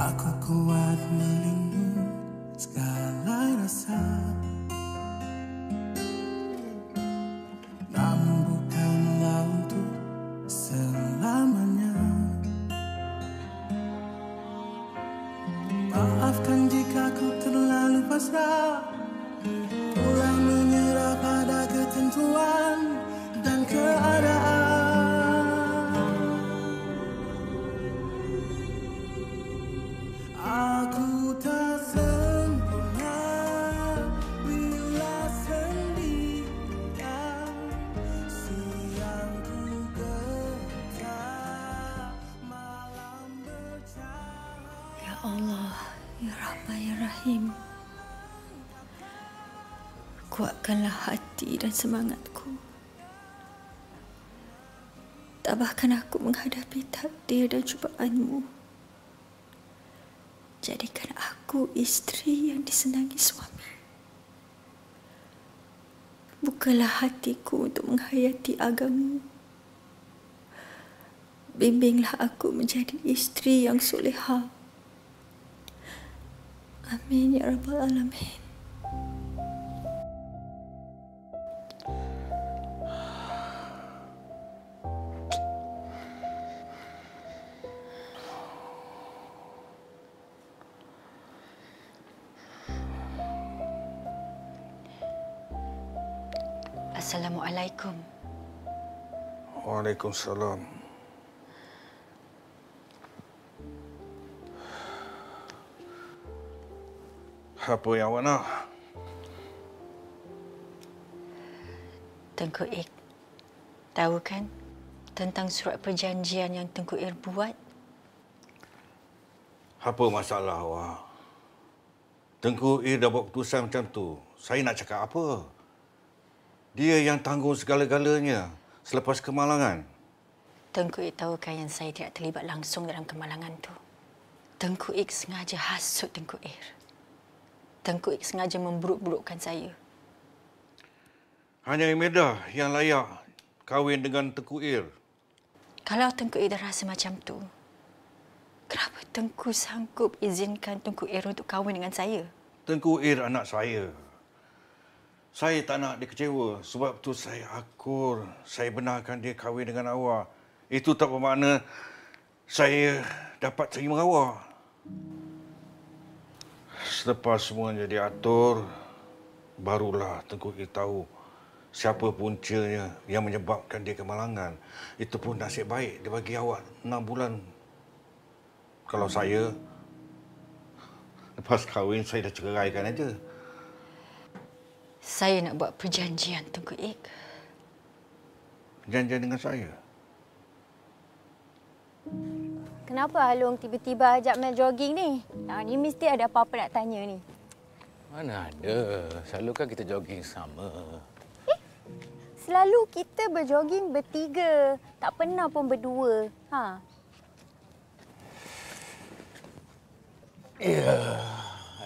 Aku kuat melindungi segala rasa Kuatkanlah hati dan semangatku. Tabahkan aku menghadapi takdir dan cubaanmu. Jadikan aku isteri yang disenangi suami. Bukalah hatiku untuk menghayati agama. Bimbinglah aku menjadi isteri yang solehah. Amin ya rabbal alamin. Waalaikumsalam. Apa yang awak nak? Tengku Ik, tahu kan tentang surat perjanjian yang Tengku Ir buat? Apa masalah awak? Tengku Ir dah buat keputusan macam tu. Saya nak cakap apa? Dia yang tanggung segala-galanya selepas kemalangan. Tengku Ik tahu yang saya tidak terlibat langsung dalam kemalangan tu. Tengku Ik sengaja hasut Tengku Ir. Tengku Ik sengaja memburuk-burukkan saya. Hanya Imelda yang layak kahwin dengan Tengku Ir. Kalau Tengku Ir dah rasa macam tu, kenapa Tengku sanggup izinkan Tengku Ir untuk kahwin dengan saya? Tengku Ir anak saya. Saya tak nak dia kecewa. Sebab tu saya akur. Saya benarkan dia kahwin dengan awak. Itu tak bermakna saya dapat terima awak. Selepas semuanya diatur, barulah Tengku Ir tahu siapa puncanya yang menyebabkan dia kemalangan. Itu pun nasib baik dia bagi awak enam bulan. Kalau saya, lepas kahwin saya dah ceraikan aja. Saya nak buat perjanjian Tengku Ik. Janjian dengan saya. Kenapa Along tiba-tiba ajak Mel jogging ni? Ha, ni mesti ada apa-apa nak tanya ni. Mana ada. Selalu kan kita jogging sama. Selalu kita berjogging bertiga. Tak pernah pun berdua. Ha. Ya.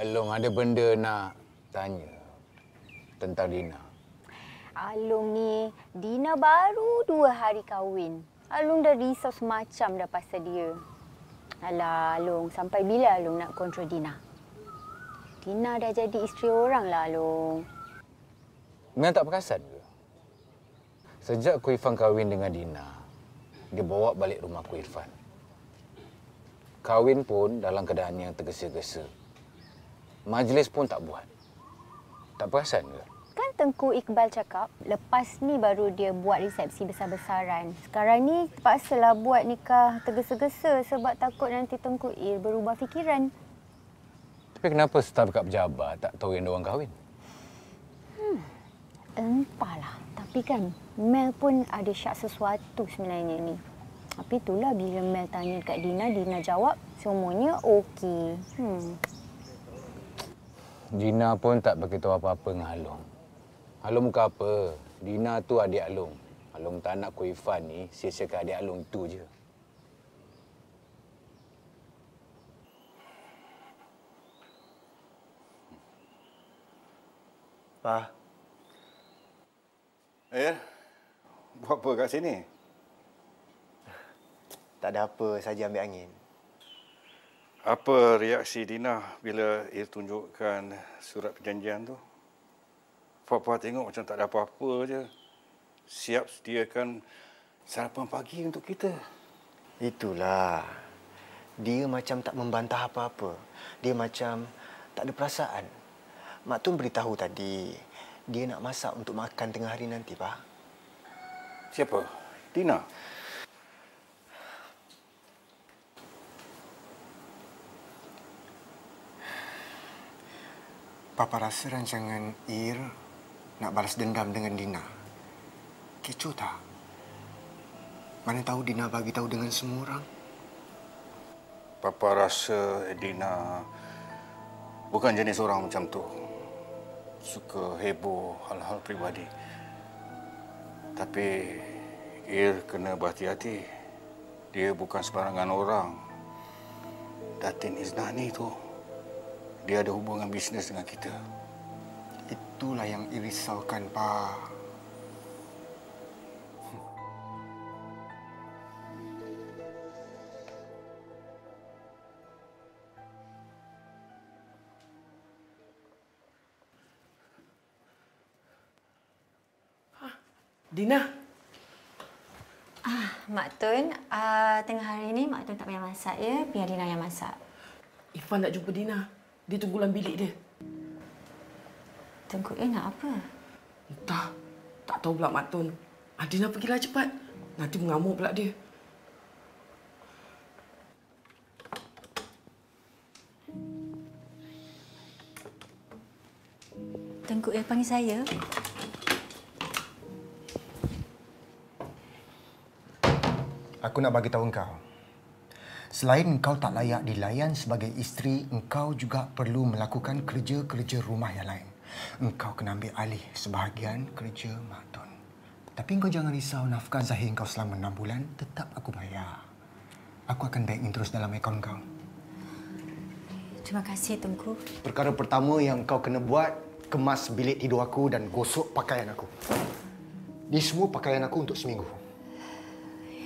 Along ada benda nak tanya tentang Dina. Along ni, Dina baru dua hari kahwin. Along dah risau semacam dah pasal dia. Alah, Along. Sampai bila Along nak kontrol Dina? Dina dah jadi isteri orang lah, Along. Mel tak perasan ke? Sejak Ku Irfan kahwin dengan Dina, dia bawa balik rumah Ku Irfan. Kahwin pun dalam keadaan yang tergesa-gesa. Majlis pun tak buat. Tak perasan ke? Kan Tengku Iqbal cakap, lepas ni baru dia buat resepsi besar-besaran. Sekarang ni terpaksalah buat nikah tergesa-gesa sebab takut nanti Tengku Ir berubah fikiran. Tapi kenapa staf dekat pejabat tak tahu yang diorang kahwin? Entahlah. Tapi kan Mel pun ada syak sesuatu sebenarnya ni. Tapi itulah bila Mel tanya dekat Dina, Dina jawab semuanya okey. Hmm. Dina pun tak beritahu apa-apa dengan Along. Along bukan apa. Dina tu adik Along. Along tak nak Ku Irfan ni sia-siakan adik Along tu je. Pa, Eh, buat apa kat sini? tak ada apa saja ambil angin. Apa reaksi Dina bila ia tunjukkan surat perjanjian tu? Papa tengok macam tak ada apa-apa je. Siap sediakan sarapan pagi untuk kita. Itulah. Dia macam tak membantah apa-apa. Dia macam tak ada perasaan. Mak Tun beritahu tadi, dia nak masak untuk makan tengah hari nanti, Pak. Siapa? Dina? Papa rasa rancangan Ir nak balas dendam dengan Dina. Kecoh tak? Mana tahu Dina bagi tahu dengan semua orang. Papa rasa Dina bukan jenis orang macam tu. Suka heboh hal-hal peribadi. Tapi Ir kena berhati-hati. Dia bukan sembarangan orang. Datin Iznani tu. Dia ada hubungan bisnes dengan kita. Itulah yang Ir risaukan, Pak. Dina, Ah, Mak Tun, uh, tengah hari ni Mak Tun tak payah masak ya. Biar Dina yang masak. Ifan nak jumpa Dina. Dia tunggu dalam bilik dia. Tengku eh nak apa? Entah. Tak tahu pula Mak Tun. Ah, Dina pergilah cepat. Nanti mengamuk pula dia. Tengku eh panggil saya. Aku nak bagi tahu engkau. Selain engkau tak layak dilayan sebagai isteri, engkau juga perlu melakukan kerja-kerja rumah yang lain. Engkau kena ambil alih sebahagian kerja Mak Tun. Tapi engkau jangan risau nafkah zahir engkau selama enam bulan, tetap aku bayar. Aku akan banking terus dalam akaun kau. Terima kasih Tengku. Perkara pertama yang kau kena buat, kemas bilik tidur aku dan gosok pakaian aku. Ini semua pakaian aku untuk seminggu.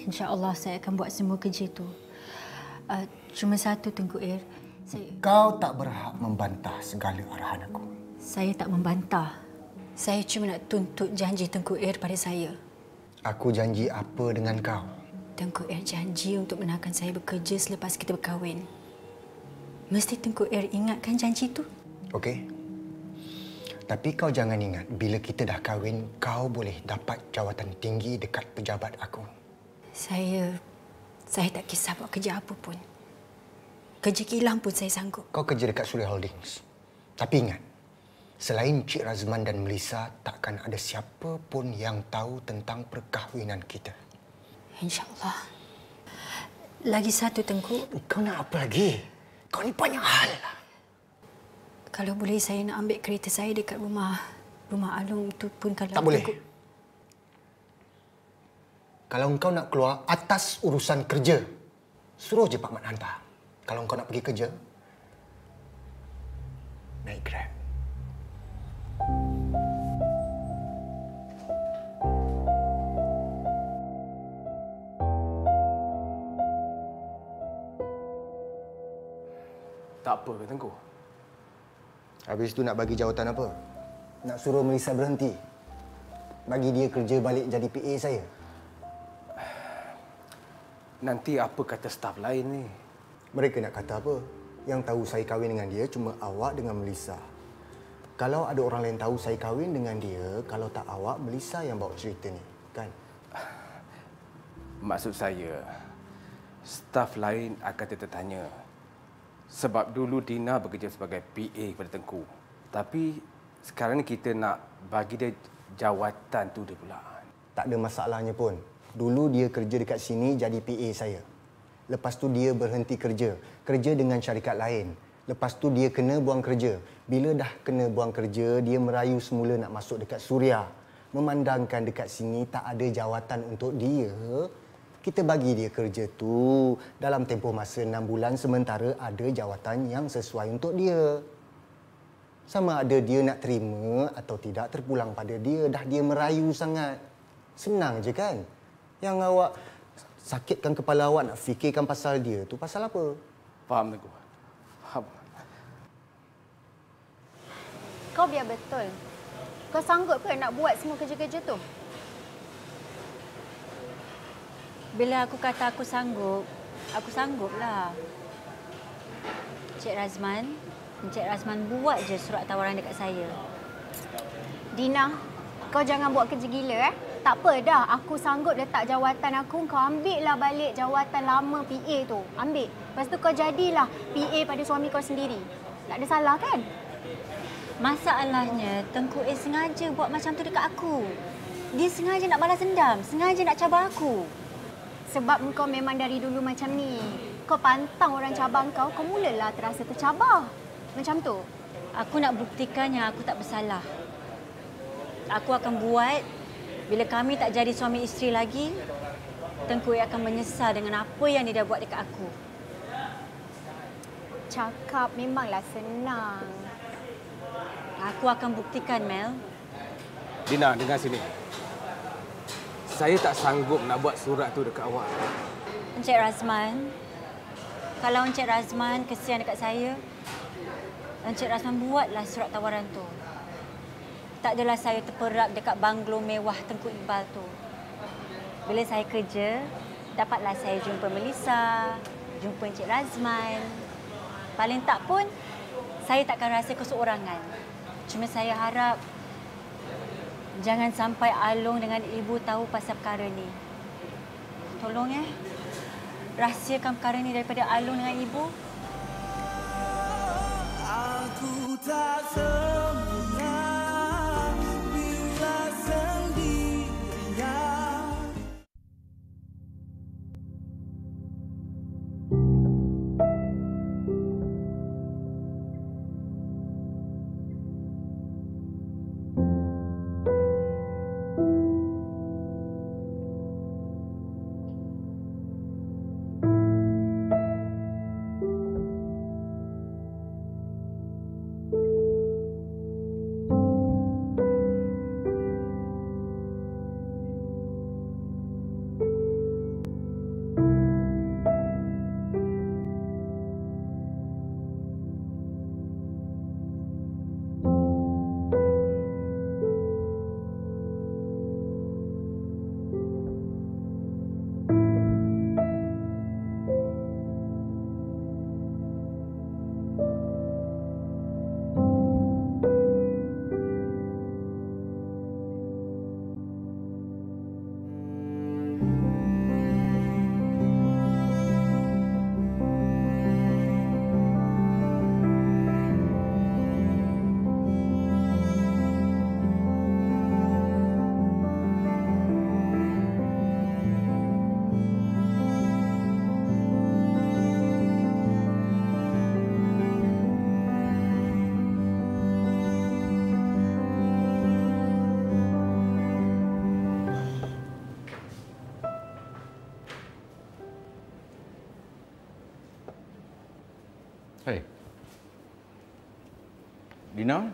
InsyaAllah saya akan buat semua kerja itu. Uh, cuma satu Tengku Ir. Saya, Kau tak berhak membantah segala arahan aku. Saya tak membantah. Saya cuma nak tuntut janji Tengku Ir pada saya. Aku janji apa dengan kau? Tengku Ir janji untuk benarkan saya bekerja selepas kita berkahwin. Mesti Tengku Ir ingatkan janji itu. Okey? Tapi kau jangan ingat, bila kita dah kahwin, kau boleh dapat jawatan tinggi dekat pejabat aku. Saya saya tak kisah buat kerja apa pun. Kerja kilang pun saya sanggup. Kau kerja dekat Surya Holdings. Tapi ingat, selain Cik Razman dan Melissa, takkan ada siapa pun yang tahu tentang perkahwinan kita. InsyaAllah. Lagi satu Tengku, Kau nak apa lagi? Kau ni banyak hal. kalau boleh saya nak ambil kereta saya dekat rumah rumah Alung itu pun kalau Tak boleh. Tengku- Kalau engkau nak keluar atas urusan kerja, suruh je Pak Mat hantar. Kalau engkau nak pergi kerja, naik Grab. Tak apa ke Tengku? Habis tu nak bagi jawatan apa? Nak suruh Melissa berhenti. Bagi dia kerja balik jadi PA saya. Nanti apa kata staf lain ni? Mereka nak kata apa? Yang tahu saya kahwin dengan dia cuma awak dengan Melissa. Kalau ada orang lain tahu saya kahwin dengan dia, kalau tak awak, Melissa yang bawa cerita ni. Kan? Maksud saya, staf lain akan tertanya. Sebab dulu Dina bekerja sebagai PA kepada Tengku. Tapi sekarang kita nak bagi dia jawatan tu dia pula. Tak ada masalahnya pun. Dulu dia kerja dekat sini jadi PA saya. Lepas tu dia berhenti kerja. Kerja dengan syarikat lain. Lepas tu dia kena buang kerja. Bila dah kena buang kerja, dia merayu semula nak masuk dekat Suria. Memandangkan dekat sini tak ada jawatan untuk dia, kita bagi dia kerja tu dalam tempoh masa 6 bulan sementara ada jawatan yang sesuai untuk dia. Sama ada dia nak terima atau tidak terpulang pada dia. Dah dia merayu sangat. Senang je kan? Yang awak sakitkan kepala awak nak fikirkan pasal dia tu pasal apa? Faham Tengku? Kau biar betul. Kau sanggup ke nak buat semua kerja-kerja tu? Bila aku kata aku sanggup, aku sanggup lah. Cik Razman, Encik Razman buat je surat tawaran dekat saya. Dina, kau jangan buat kerja gila eh. Tak apa dah, aku sanggup letak jawatan aku. Kau ambil lah balik jawatan lama PA tu. Ambil. Lepas tu kau jadilah PA pada suami kau sendiri. Tak ada salah kan? Masalahnya, Tengku A sengaja buat macam tu dekat aku. Dia sengaja nak balas dendam, sengaja nak cabar aku. Sebab kau memang dari dulu macam ni. Kau pantang orang cabang kau, kau mulalah terasa tercabar. Macam tu. Aku nak buktikan yang aku tak bersalah. Aku akan buat bila kami tak jadi suami isteri lagi, Tengku akan menyesal dengan apa yang dia dah buat dekat aku. Cakap memanglah senang. Aku akan buktikan, Mel. Dina, dengar sini. Saya tak sanggup nak buat surat tu dekat awak. Encik Razman, kalau Encik Razman kesian dekat saya, Encik Razman buatlah surat tawaran tu. Tak adalah saya terperap dekat banglo mewah Tengku Iqbal tu. Bila saya kerja, dapatlah saya jumpa Melissa, jumpa Encik Razman. Paling tak pun, saya takkan rasa keseorangan. Cuma saya harap jangan sampai Along dengan ibu tahu pasal perkara ni. Tolong eh. Rahsiakan perkara ni daripada Along dengan ibu. Aku tak sempurna Dina?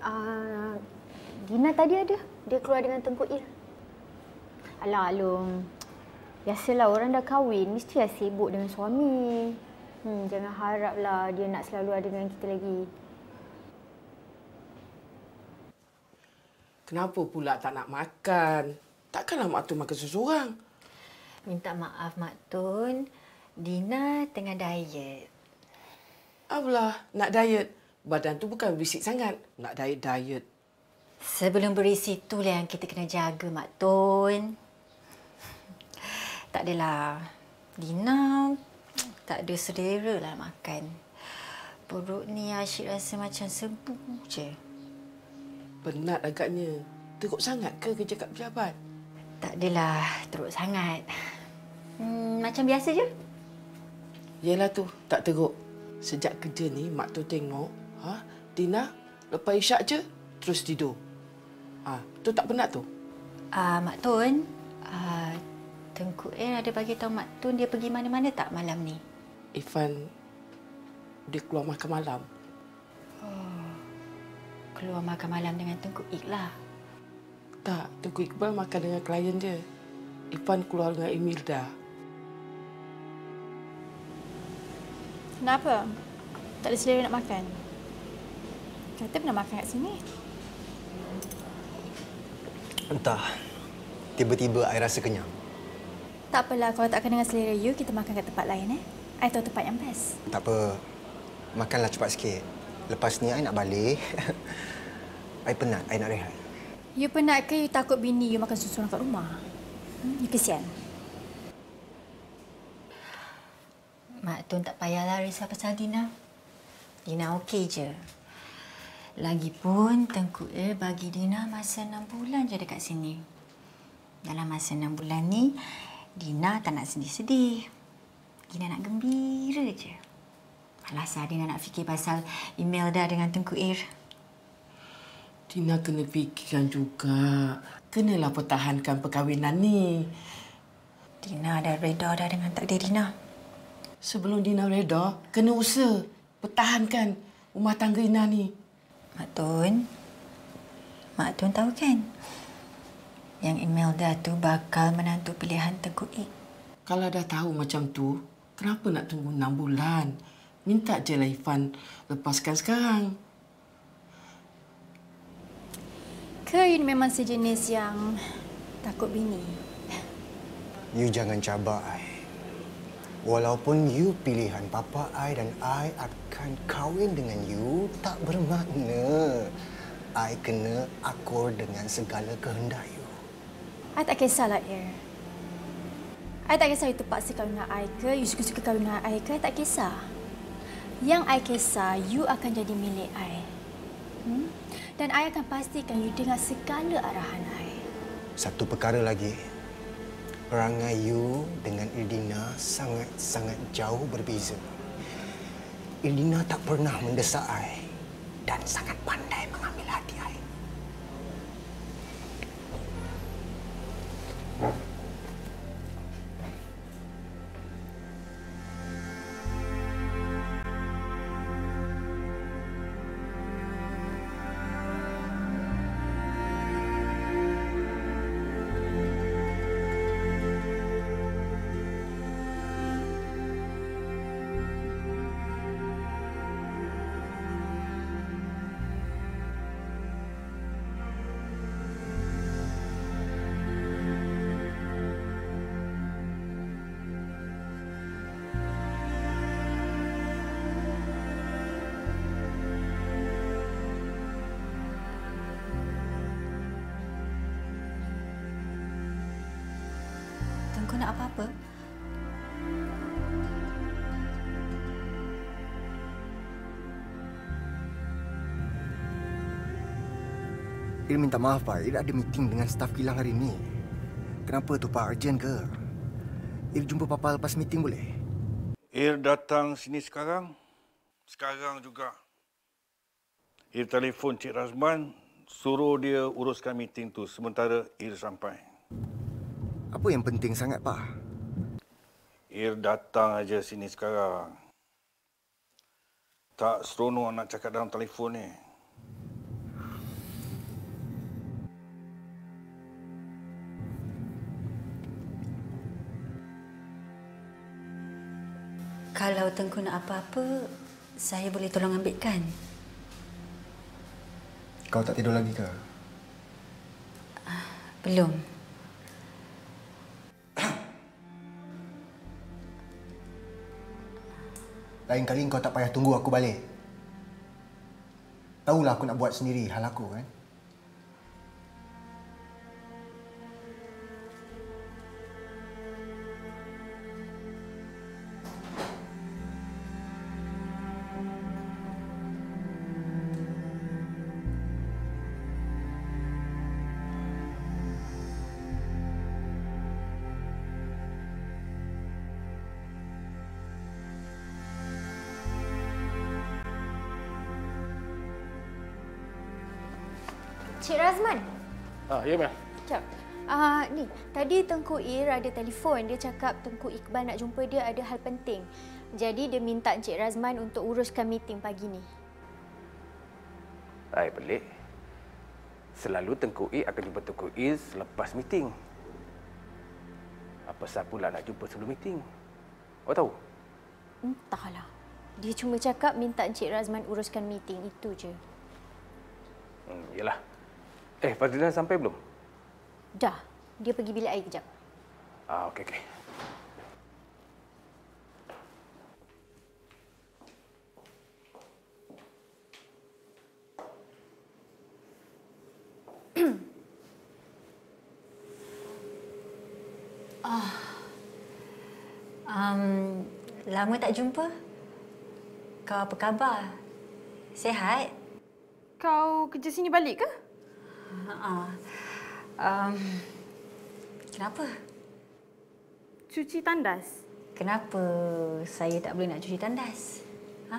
Uh, Dina tadi ada. Dia keluar dengan Tengku Il. Alah, Alung. Biasalah orang dah kahwin, mestilah sibuk dengan suami. Hmm, jangan haraplah dia nak selalu ada dengan kita lagi. Kenapa pula tak nak makan? Takkanlah Mak Tun makan seseorang. Minta maaf, Mak Tun. Dina tengah diet. Apalah, nak diet. Badan tu bukan bisik sangat. Nak diet-diet. Sebelum berisi tu lah yang kita kena jaga, Mak Tun. Tak adalah. Dina tak ada selera lah makan. Perut ni asyik rasa macam sebu je. Penat agaknya. Teruk sangat ke kerja kat pejabat? Tak adalah teruk sangat. Hmm, macam biasa je. Yelah tu, tak teruk. Sejak kerja ni, Mak tu tengok, ha, Dina lepas isyak je, terus tidur. Ha, tu tak penat tu? Ah, Mak Tun, ah, Tengku Air ada bagi tahu Mak Tun dia pergi mana-mana tak malam ni? Irfan, dia keluar makan malam. Keluar makan malam dengan Tengku Ik lah. Tak, Tengku Iqbal makan dengan klien dia. Irfan keluar dengan Imelda. Kenapa? Tak ada selera nak makan? Kata pernah makan kat sini. Entah. Tiba-tiba I rasa kenyang. Tak apalah kalau tak kena dengan selera you, kita makan kat tempat lain eh. I tahu tempat yang best. Tak apa. Makanlah cepat sikit. Lepas ni I nak balik. I penat. I nak rehat. You penat ke you takut bini you makan susu kat rumah? Hmm, you kesian. Mak Tun tak payahlah risau pasal Dina. Dina okey je. Lagipun Tengku Ir bagi Dina masa enam bulan je dekat sini. Dalam masa enam bulan ni, Dina tak nak sedih-sedih. Dina nak gembira je. Alasah Dina nak fikir pasal Imelda dengan Tengku Ir. Dina kena fikirkan juga. Kenalah pertahankan perkahwinan ni. Dina dah reda dah dengan takdir Dina. Sebelum Dina reda, kena usaha pertahankan rumah tangga Ina ni. Mak Tun, Mak Tun tahu kan? Yang Imelda tu bakal menantu pilihan Tengku Ik. Kalau dah tahu macam tu, kenapa nak tunggu enam bulan? Minta je lah Ifan lepaskan sekarang. Ke you memang sejenis yang takut bini? You jangan cabar I. Walaupun you pilihan papa I dan I akan kahwin dengan you, tak bermakna I kena akur dengan segala kehendak you. I tak kisahlah, Ir. I tak kisah you terpaksa kahwin dengan I ke, you suka-suka kahwin dengan I ke, I tak kisah. Yang I kisah, you akan jadi milik I. Hmm? Dan I akan pastikan you dengar segala arahan I. Satu perkara lagi. Perangai you dengan Irdina sangat-sangat jauh berbeza. Irdina tak pernah mendesak I dan sangat pandai mengambil hati I. Tengku nak apa-apa? Ir minta maaf Pak, Ir ada meeting dengan staf kilang hari ini. Kenapa tu Pak? Urgent ke? Ir jumpa Papa lepas meeting boleh? Ir datang sini sekarang. Sekarang juga. Ir telefon Cik Razman, suruh dia uruskan meeting tu sementara Ir sampai. Apa yang penting sangat Pak? Ir datang aja sini sekarang. Tak seronok nak cakap dalam telefon ni. Kalau Tengku nak apa-apa, saya boleh tolong ambilkan. Kau tak tidur lagi ke? Belum. Lain kali kau tak payah tunggu aku balik. Tahulah aku nak buat sendiri hal aku kan? Cik ya, Mel. Sekejap. Ah, ni, tadi Tengku Ir ada telefon. Dia cakap Tengku Iqbal nak jumpa dia ada hal penting. Jadi dia minta Encik Razman untuk uruskan meeting pagi ni. Hai, pelik. Selalu Tengku I akan jumpa Tengku I selepas meeting. Apa sah pula nak jumpa sebelum meeting? Kau tahu? Entahlah. Dia cuma cakap minta Encik Razman uruskan meeting. Itu je. Hmm, yelah. Eh, Fazlina sampai belum? Dah. Dia pergi bilik air kejap. Ah, okey, okey. Um, lama tak jumpa. Kau apa khabar? Sehat? Kau kerja sini balik ke? Ha. Um, kenapa? Cuci tandas. Kenapa saya tak boleh nak cuci tandas? Ha?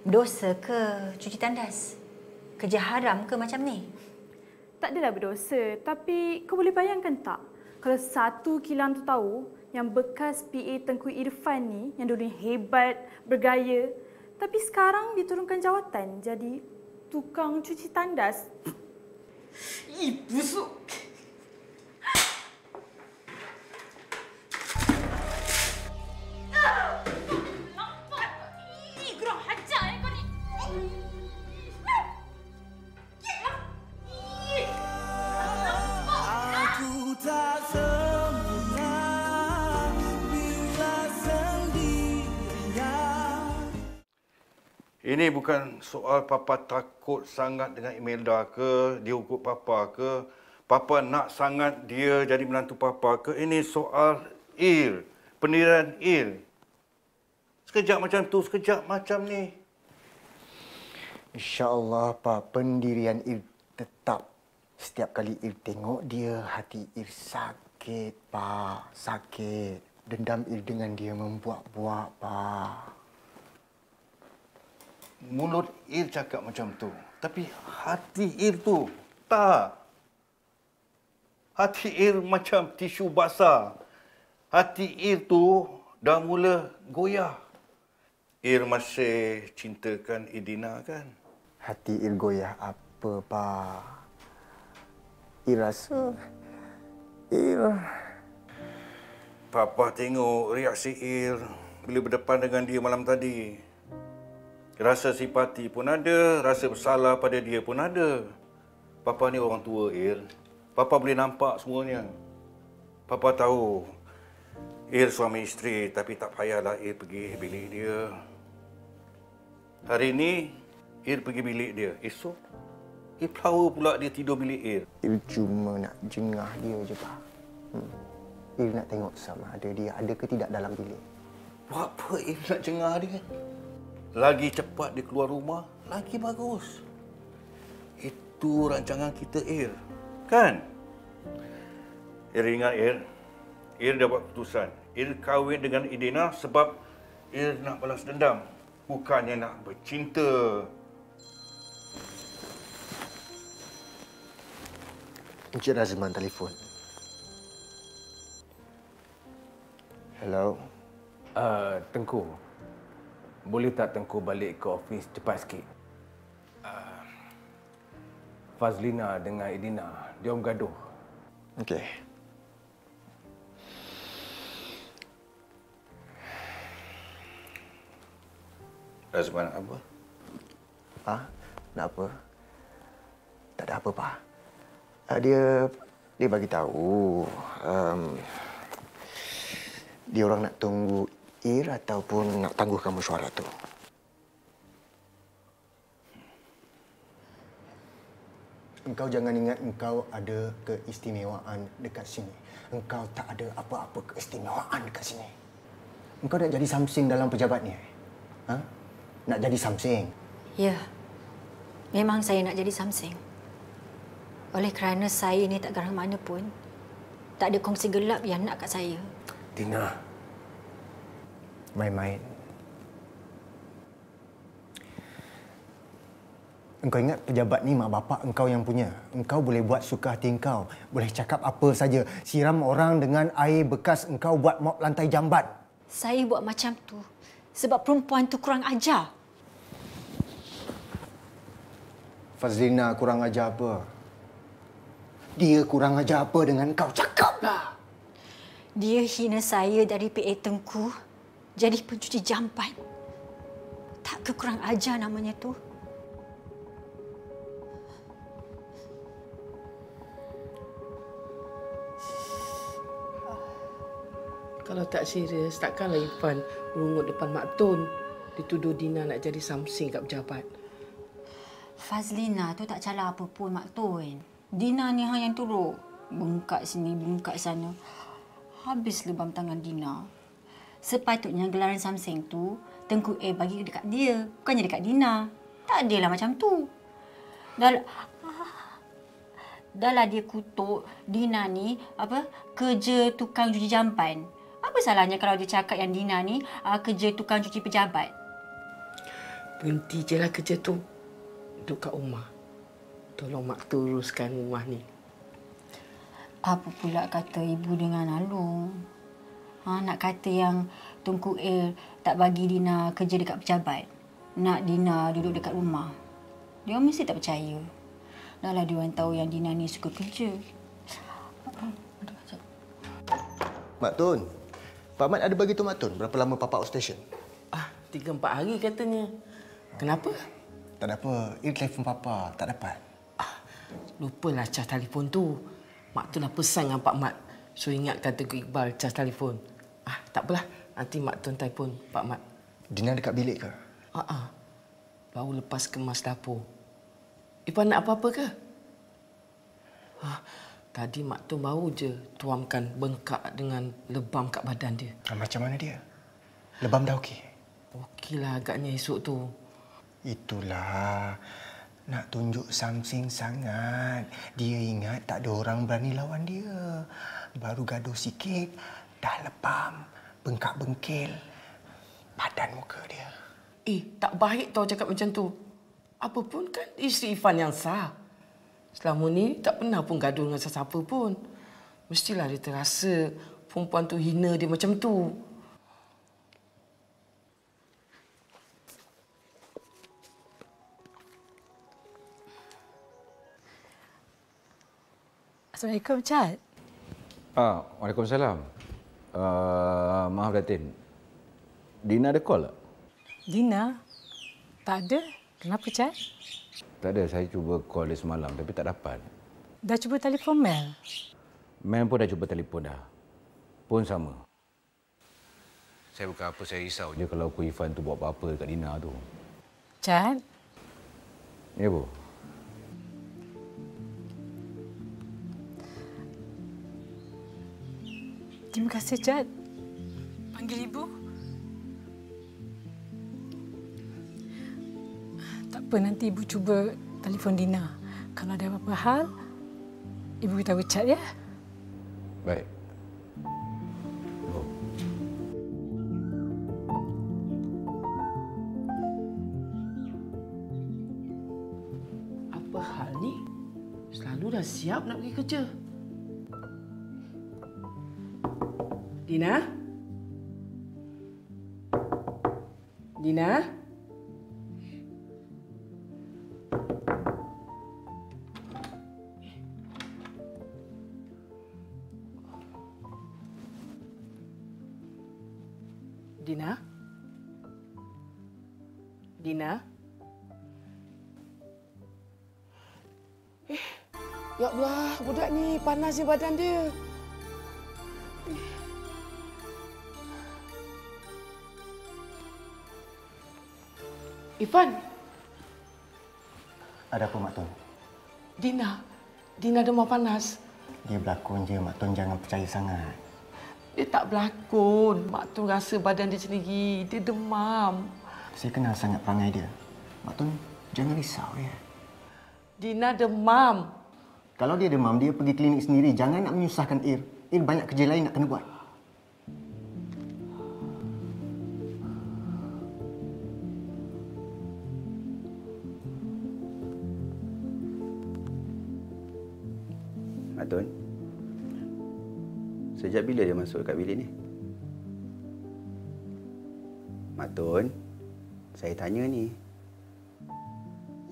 Berdosa ke cuci tandas? Kerja haram ke macam ni? Tak adalah berdosa, tapi kau boleh bayangkan tak? Kalau satu kilang tu tahu yang bekas PA Tengku Irfan ni yang dulu hebat, bergaya, tapi sekarang diturunkan jawatan jadi tukang cuci tandas. 이 무슨 Ini bukan soal Papa takut sangat dengan Imelda ke, dia ugut Papa ke, Papa nak sangat dia jadi menantu Papa ke. Ini soal Il, pendirian Il. Sekejap macam tu, sekejap macam ni. InsyaAllah, Pak, pendirian Ir tetap. Setiap kali Ir tengok dia, hati Ir sakit, Pak. Sakit. Dendam Ir dengan dia membuat-buat, Pak. Mulut Ir cakap macam tu. Tapi hati Ir tu tak. Hati Ir macam tisu basah. Hati Ir tu dah mula goyah. Ir masih cintakan Idina kan? Hati Ir goyah apa, Pak? Ir rasa... Ir... Papa tengok reaksi Ir bila berdepan dengan dia malam tadi. Rasa simpati pun ada, rasa bersalah pada dia pun ada. Papa ni orang tua, Ir. Papa boleh nampak semuanya. Papa tahu Ir suami isteri tapi tak payahlah Ir pergi bilik dia. Hari ini Ir pergi bilik dia. Esok Ir power pula dia tidur bilik Ir. Ir cuma nak jengah dia je, Pak. Hmm. Ir nak tengok sama ada dia ada ke tidak dalam bilik. Buat apa Ir nak jengah dia? Lagi cepat dia keluar rumah, lagi bagus. Itu rancangan kita, Ir. Kan? Ir ingat, Ir. Ir dah buat keputusan. Ir kahwin dengan Idina sebab Ir nak balas dendam. Bukannya nak bercinta. Encik Razman telefon. Hello. Uh, Tengku, boleh tak Tengku balik ke ofis cepat sikit? Uh, Fazlina dengan Edina, dia orang gaduh. Okey. Razman apa? Ha? Nak apa? Tak ada apa, Pak. Uh, dia dia bagi tahu um, dia orang nak tunggu Ir ataupun nak tangguhkan mesyuarat tu. Engkau jangan ingat engkau ada keistimewaan dekat sini. Engkau tak ada apa-apa keistimewaan dekat sini. Engkau nak jadi samsing dalam pejabat ni. Ha? Nak jadi samsing. Ya, memang saya nak jadi samsing. Oleh kerana saya ni tak garang mana pun, tak ada kongsi gelap yang nak kat saya. Main-main. Engkau ingat pejabat ni mak bapak engkau yang punya. Engkau boleh buat suka hati engkau. Boleh cakap apa saja. Siram orang dengan air bekas engkau buat mop lantai jambat. Saya buat macam tu sebab perempuan tu kurang ajar. Fazlina kurang ajar apa? Dia kurang ajar apa dengan kau? Cakaplah! Dia hina saya dari PA Tengku jadi pencuci jamban. Tak kekurang ajar namanya tu. Kalau tak serius, takkanlah Irfan rungut depan Mak Tun. Dituduh Dina nak jadi samsing kat pejabat. Fazlina tu tak cala apa pun Mak Tun. Dina ni hang yang turuk. Bengkak sini, bengkak sana. Habis lebam tangan Dina. Sepatutnya gelaran Samseng tu Tengku A bagi dekat dia. Bukannya dekat Dina. Tak adalah macam tu. Dah, dah lah dia kutuk Dina ni apa kerja tukang cuci jampan. Apa salahnya kalau dia cakap yang Dina ni uh, kerja tukang cuci pejabat? Berhenti je lah kerja tu. Duduk kat rumah. Tolong Mak Tu uruskan rumah ni. Apa pula kata ibu dengan Alung? Ha, nak kata yang Tunku A tak bagi Dina kerja dekat pejabat. Nak Dina duduk dekat rumah. Dia mesti tak percaya. Dah lah dia orang tahu yang Dina ni suka kerja. Mak Tun, Pak Mat ada bagi tu Mak Tun berapa lama Papa outstation? Ah, tiga empat hari katanya. Kenapa? Tak ada apa, ini telefon Papa, tak dapat. Lupalah cas telefon tu. Mak tu dah pesan dengan Pak Mat. So ingatkan Tengku Iqbal cas telefon. Ah, tak apalah. Nanti Mak Tun telefon Pak Mat. Dina dekat bilik ke? Ah, ah. Baru lepas kemas dapur. Ipan nak apa-apa ke? Ah, tadi Mak Tun baru je tuamkan bengkak dengan lebam kat badan dia. Ah, macam mana dia? Lebam dah okey? Okeylah agaknya esok tu. Itulah. Nak tunjuk something sangat. Dia ingat tak ada orang berani lawan dia. Baru gaduh sikit, dah lebam, bengkak-bengkel. Padan muka dia. Eh, tak baik tau cakap macam tu. Apa pun kan isteri Ifan yang sah. Selama ni tak pernah pun gaduh dengan sesiapa pun. Mestilah dia terasa perempuan tu hina dia macam tu. Assalamualaikum, Chat. Ah, Waalaikumsalam. Uh, maaf Datin. Dina ada call tak? Dina? Tak ada. Kenapa, Chat? Tak ada, saya cuba call dia semalam tapi tak dapat. Dah cuba telefon Mel? Mel pun dah cuba telefon dah. Pun sama. Saya bukan apa, saya risau je kalau aku Ifan tu buat apa-apa dekat Dina tu. Chat? Ya, Bu. Terima kasih, Chat. Panggil ibu. Tak apa, nanti ibu cuba telefon Dina. Kalau ada apa-apa hal, ibu beritahu Chat ya. Baik. Apa hal ni? Selalu dah siap nak pergi kerja. Dina? Dina? Dina? Dina? Eh, ya Allah, budak ni panas je badan dia. Ifan, Ada apa Mak Tun? Dina. Dina demam panas. Dia berlakon je Mak Tun jangan percaya sangat. Dia tak berlakon. Mak tu rasa badan dia sendiri. Dia demam. Saya kenal sangat perangai dia. Mak Tun jangan risau ya. Dina demam. Kalau dia demam, dia pergi klinik sendiri. Jangan nak menyusahkan Ir. Ir banyak kerja lain nak kena buat. Bila dia masuk kat bilik ni? Matun, saya tanya ni.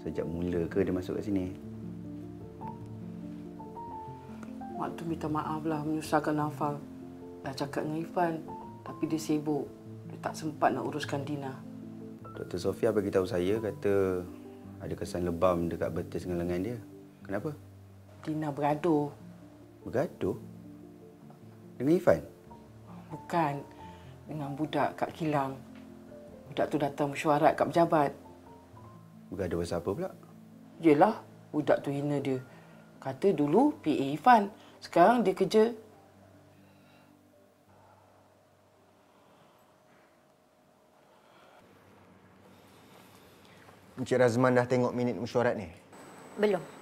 Sejak mula ke dia masuk kat sini? Mak tu minta maaf lah menyusahkan Nafal. Dah cakap dengan Ifan. Tapi dia sibuk. Dia tak sempat nak uruskan Dina. Dr. Sofia bagi tahu saya kata ada kesan lebam dekat betis dengan lengan dia. Kenapa? Dina bergaduh. Bergaduh? Dengan Ifan? Bukan. Dengan budak kat kilang. Budak tu datang mesyuarat kat pejabat. Bergaduh pasal apa pula? Yelah, budak tu hina dia. Kata dulu PA Ifan. Sekarang dia kerja Encik Razman dah tengok minit mesyuarat ni? Belum.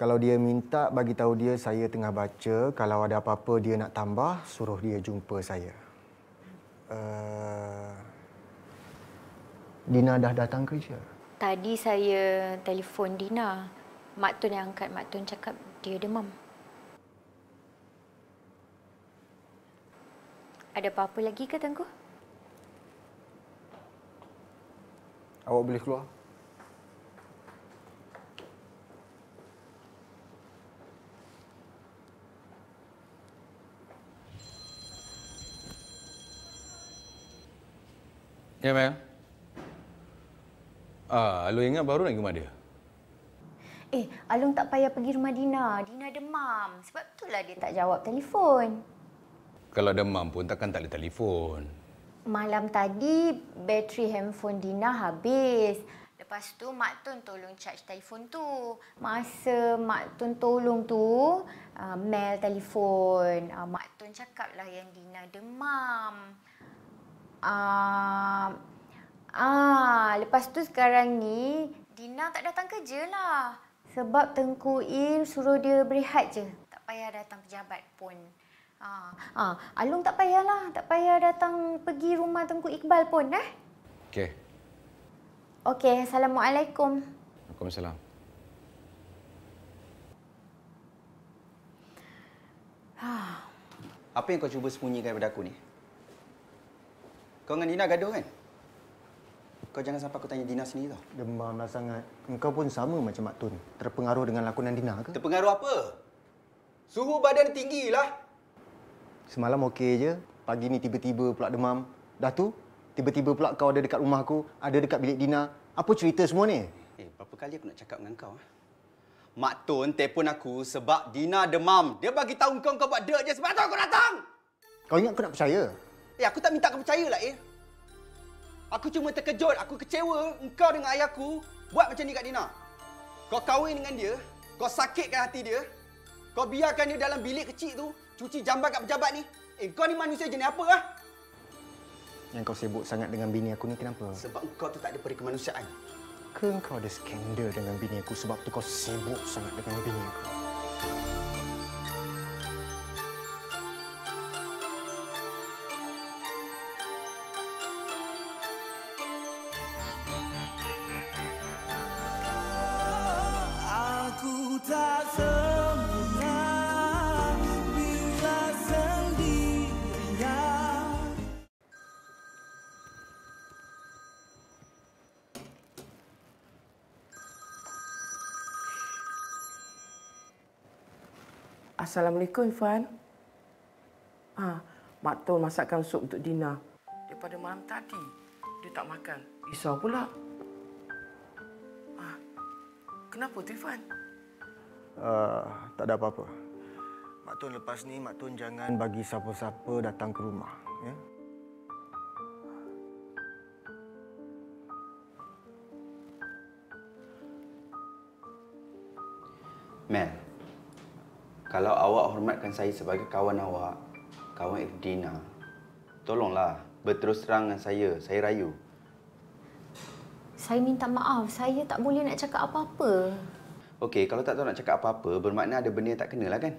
Kalau dia minta bagi tahu dia saya tengah baca, kalau ada apa-apa dia nak tambah, suruh dia jumpa saya. Uh, Dina dah datang kerja. Tadi saya telefon Dina. Mak Tun yang angkat. Mak Tun cakap dia demam. Ada apa-apa lagi ke Tengku? Awak boleh keluar. Ya, Mel. Ah, lu ingat baru nak pergi rumah dia? Eh, Alung tak payah pergi rumah Dina. Dina demam. Sebab itulah dia tak jawab telefon. Kalau demam pun takkan tak boleh telefon. Malam tadi, bateri handphone Dina habis. Lepas tu, Mak Tun tolong charge telefon tu. Masa Mak Tun tolong tu, uh, Mel telefon. Uh, Mak Tun cakap lah yang Dina demam. Uh, ah, lepas tu sekarang ni, Dina tak datang kerja lah. Sebab Tengku Ir suruh dia berehat je. Tak payah datang pejabat pun. Ah, ah, Alung tak payahlah, tak payah datang pergi rumah Tengku Iqbal pun eh. Okey. Okey, Assalamualaikum. Waalaikumsalam. Apa yang kau cuba sembunyikan daripada aku ni? Kau dengan Dina gaduh kan? Kau jangan sampai aku tanya Dina sendiri tau. Demamlah sangat. Engkau pun sama macam Mak Tun. Terpengaruh dengan lakonan Dina ke? Terpengaruh apa? Suhu badan tinggi lah. Semalam okey je. Pagi ni tiba-tiba pula demam. Dah tu, tiba-tiba pula kau ada dekat rumah aku, ada dekat bilik Dina. Apa cerita semua ni? Eh, berapa kali aku nak cakap dengan kau? ah? Mak Tun telefon aku sebab Dina demam. Dia bagi tahu kau kau buat dek je sebab tu aku datang. Kau ingat aku nak percaya? Eh, aku tak minta kau percaya lah, eh. Aku cuma terkejut, aku kecewa engkau dengan ayahku buat macam ni kat Dina. Kau kahwin dengan dia, kau sakitkan hati dia, kau biarkan dia dalam bilik kecil tu cuci jamban kat pejabat ni. Eh, kau ni manusia jenis apa ah? Yang kau sibuk sangat dengan bini aku ni kenapa? Sebab engkau tu tak ada peri kemanusiaan. Ke kau ada skandal dengan bini aku sebab tu kau sibuk sangat dengan bini? Aku Assalamualaikum Ifan. Ah, Mak Tun masakkan sup untuk Dina. Daripada malam tadi dia tak makan. Risau pula. Ah, kenapa tu Ifan? Uh, tak ada apa-apa. Mak Tun lepas ni, Mak Tun jangan bagi siapa-siapa datang ke rumah. Ya? Mel, kalau awak hormatkan saya sebagai kawan awak, kawan Dina, tolonglah berterus terang dengan saya. Saya rayu. Saya minta maaf. Saya tak boleh nak cakap apa-apa. Okey, kalau tak tahu nak cakap apa-apa, bermakna ada benda yang tak kena lah kan?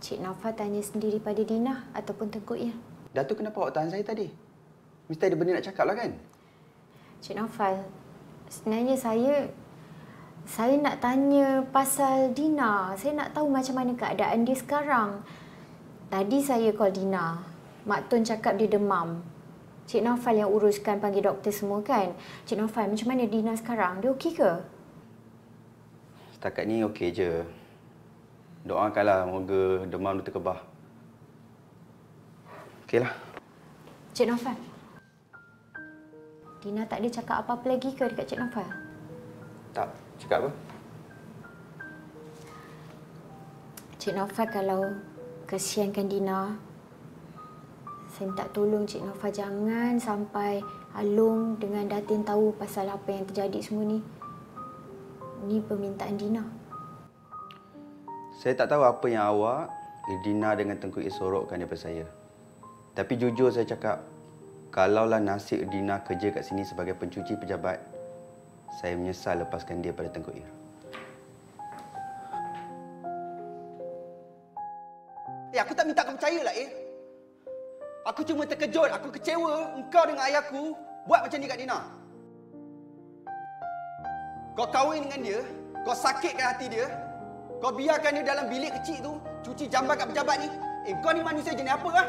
Cik Nafa tanya sendiri pada Dina ataupun Tengku Ir. Datuk kenapa awak tahan saya tadi? Mesti ada benda nak cakap lah kan? Cik Naufal, sebenarnya saya saya nak tanya pasal Dina. Saya nak tahu macam mana keadaan dia sekarang. Tadi saya call Dina. Mak Tun cakap dia demam. Cik Naufal yang uruskan panggil doktor semua kan? Cik Naufal, macam mana Dina sekarang? Dia okey ke? Setakat ni okey je. Doakanlah moga demam dia terkebah. Okeylah. Cik Naufal. Dina tak ada cakap apa-apa lagi ke dekat Cik Nofal? Tak, cakap apa? Cik Nofal kalau kesiankan Dina, saya minta tolong Cik Nofal jangan sampai Alung dengan Datin tahu pasal apa yang terjadi semua ni. Ni permintaan Dina. Saya tak tahu apa yang awak, Dina dengan Tengku Ir sorokkan daripada saya. Tapi jujur saya cakap, kalaulah nasib Dina kerja kat sini sebagai pencuci pejabat, saya menyesal lepaskan dia pada Tengku Ir. Eh, aku tak minta kau percayalah, eh. Aku cuma terkejut, aku kecewa engkau dengan ayahku buat macam ni kat Dina. Kau kahwin dengan dia, kau sakitkan hati dia, kau biarkan dia dalam bilik kecil tu cuci jamban kat pejabat ni. Eh, kau ni manusia jenis apa ah?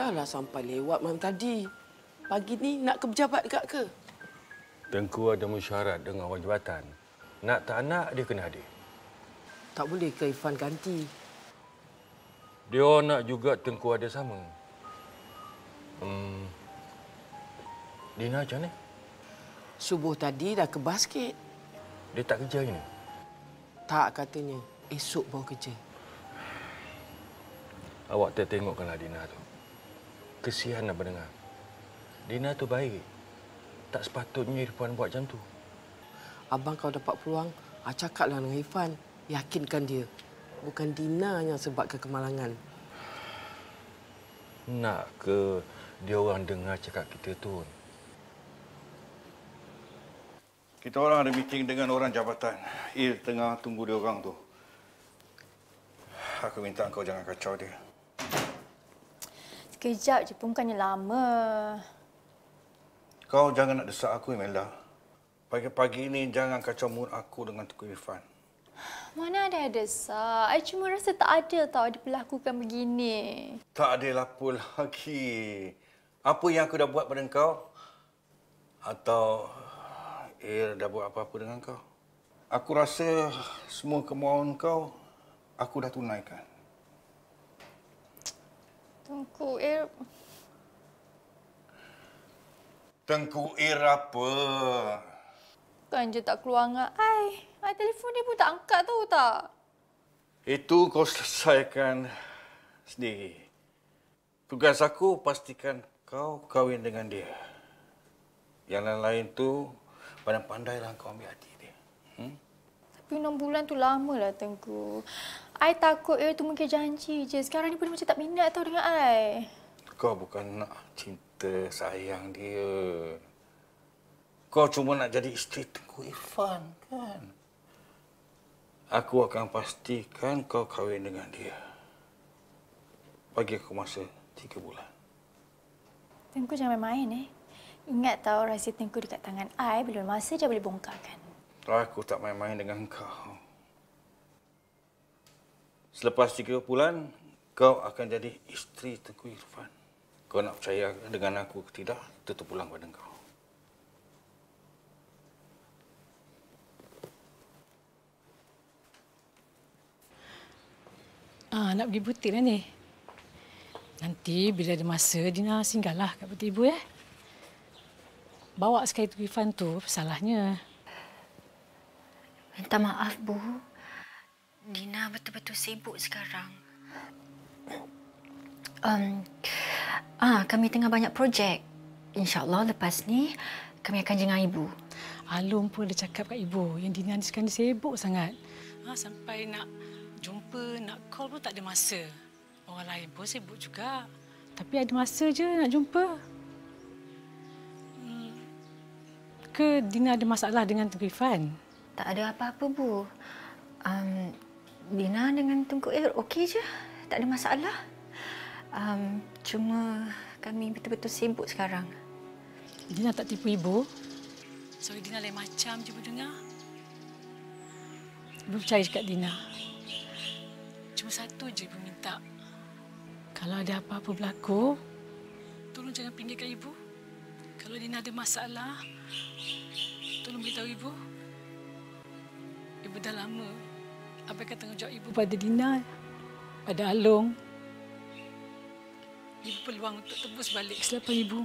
Dahlah sampai lewat malam tadi. Pagi ni nak ke pejabat dekat ke? Tengku ada mesyuarat dengan orang jabatan. Nak tak nak, dia kena hadir. Tak boleh ke Irfan ganti? Dia nak juga Tengku ada sama. Hmm. Dina macam mana? Subuh tadi dah ke basket. Dia tak kerja hari ni? Tak katanya. Esok baru kerja. Awak tengokkanlah Dina tu. Kesian nak mendengar. Dina tu baik. Tak sepatutnya Irfan buat macam tu. Abang kau dapat peluang, ah, cakaplah dengan Irfan. Yakinkan dia. Bukan Dina yang sebabkan kemalangan. Nak ke dia orang dengar cakap kita tu? Kita orang ada meeting dengan orang jabatan. Il tengah tunggu dia orang tu. Aku minta kau jangan kacau dia. Sekejap je pun bukannya lama. Kau jangan nak desak aku, Imelda. Pagi-pagi ni jangan kacau mood aku dengan Tuku Irfan. Mana ada ada sah. I cuma rasa tak ada tau dia perlakukan begini. Tak ada apa lagi. Apa yang aku dah buat pada kau? Atau Ir dah buat apa-apa dengan kau? Aku rasa semua kemauan kau aku dah tunaikan. Tunggu, Ir. Tengku Ir apa? Kan je tak keluar dengan I. I telefon dia pun tak angkat tahu tak? Itu kau selesaikan sendiri. Tugas aku pastikan kau kahwin dengan dia. Yang lain-lain tu pandai-pandailah kau ambil hati dia. Hmm? Tapi enam bulan tu lama lah Tengku. I takut Ir tu mungkin janji je. Sekarang ni pun macam tak minat tau dengan I. Kau bukan nak cinta sayang dia. Kau cuma nak jadi isteri Tengku Irfan kan? Aku akan pastikan kau kahwin dengan dia. Bagi aku masa tiga bulan. Tengku jangan main-main eh. Ingat tau rahsia Tengku dekat tangan I bila masa dia boleh bongkarkan. Aku tak main-main dengan kau. Selepas tiga bulan, kau akan jadi isteri Tengku Irfan. Kau nak percaya dengan aku ke tidak, tutup pulang pada kau. Ah, nak pergi butik lah ni. Nanti bila ada masa, Dina singgahlah kat butik ibu ya. Bawa sekali tu Irfan tu, salahnya. Minta maaf, Bu. Dina betul-betul sibuk sekarang. Um, ah, kami tengah banyak projek. InsyaAllah lepas ni kami akan jengah ibu. Alung pun dia cakap kat ibu yang Dina ni sekarang ni sibuk sangat. Ha, sampai nak jumpa, nak call pun tak ada masa. Orang lain pun sibuk juga. Tapi ada masa je nak jumpa. Hmm. Ke Dina ada masalah dengan Tengku Irfan? Tak ada apa-apa, Bu. Um, Dina dengan Tunku Air okey je. Tak ada masalah. Um, cuma kami betul-betul sibuk sekarang. Dina tak tipu ibu. Sorry Dina lain macam je dengar. Ibu percaya dekat Dina. Cuma satu je ibu minta. Kalau ada apa-apa berlaku, tolong jangan pinggirkan ibu. Kalau Dina ada masalah, tolong beritahu ibu. Ibu dah lama abaikan tanggungjawab ibu pada Dina, pada Along. Ibu peluang untuk tebus balik kesilapan ibu.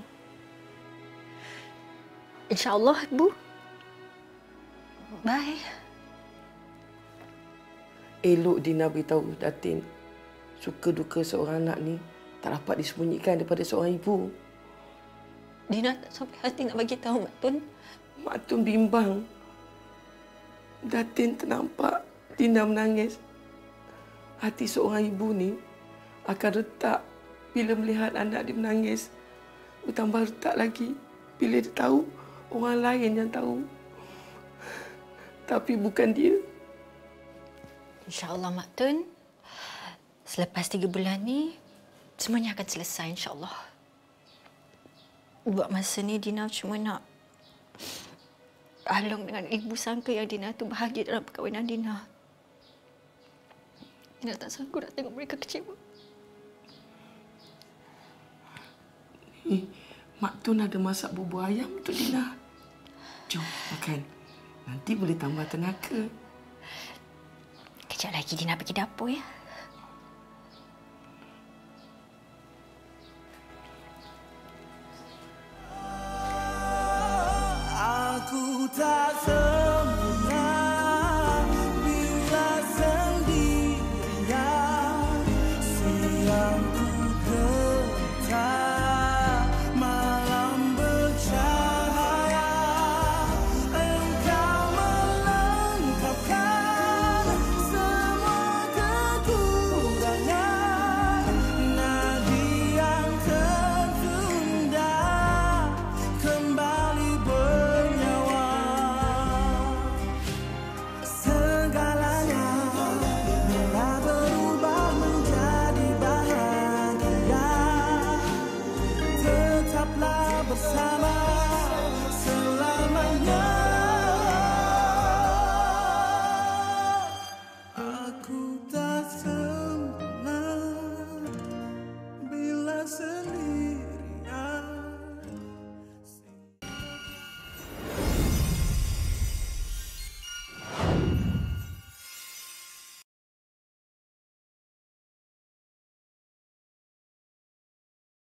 InsyaAllah, Bu. Bye. Elok Dina beritahu Datin suka duka seorang anak ni tak dapat disembunyikan daripada seorang ibu. Dina tak sampai hati nak bagi tahu Mak Tun. Mak Tun bimbang. Datin ternampak Dina menangis. Hati seorang ibu ni akan retak bila melihat anak dia menangis. Bertambah retak lagi bila dia tahu orang lain yang tahu. Tapi bukan dia. InsyaAllah Mak Tun. Selepas tiga bulan ni, semuanya akan selesai insyaAllah. Buat masa ni Dina cuma nak Along dengan ibu sangka yang Dina tu bahagia dalam perkahwinan Dina. Dina tak sanggup nak tengok mereka kecewa. Eh, Mak Tun ada masak bubur ayam untuk Dina. Jom makan. Nanti boleh tambah tenaga. Kejap lagi Dina pergi dapur ya.